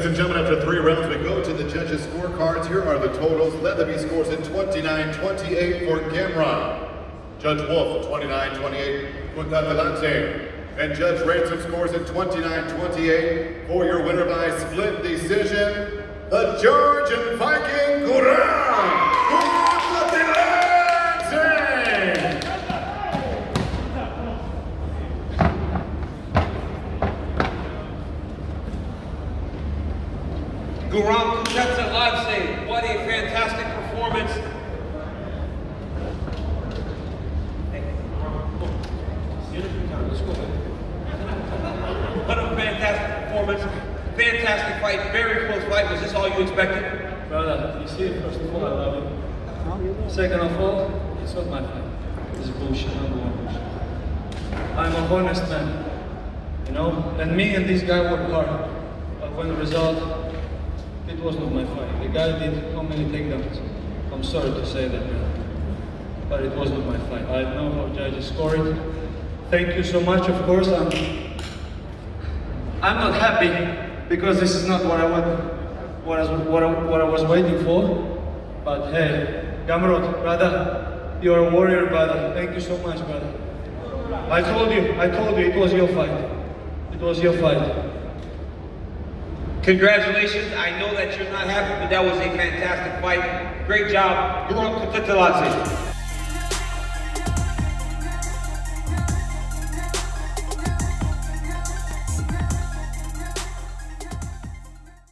Ladies and gentlemen, after three rounds, we go to the judges' scorecards. Here are the totals. Leatherby scores at 29-28 for Gamrot. Judge Wolf, 29-28, Kutateladze. And Judge Ransom scores at 29-28 for your winner by split decision, the Georgian Viking Guram Kutateladze! Guram Kutateladze, what a fantastic performance. What a fantastic performance. Fantastic fight, very close fight. Was this all you expected? Brother, you see, first of all, I love you. Second of all, it's not my fight. It's bullshit, number one bullshit. I'm a honest man, you know, and me and this guy work hard. But when the result, it was not my fight. The guy did how many takedowns? I'm sorry to say that. But it was not my fight. I know how judges score it. Thank you so much, of course. I'm, I'm not happy because this is not what I want, what I, what I, what I was waiting for. But hey, Gamrot, brother, you're a warrior, brother. Thank you so much, brother. I told you, I told you, it was your fight. It was your fight. Congratulations. I know that you're not happy, but that was a fantastic fight. Great job. Guram Kutateladze.